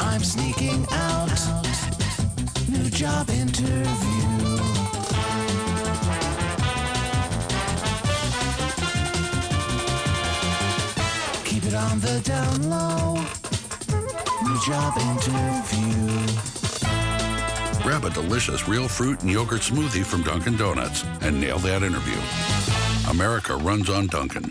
I'm sneaking out. New job interview. Keep it on the down low. New job interview. Grab a delicious real fruit and yogurt smoothie from Dunkin' Donuts and nail that interview. America runs on Dunkin'.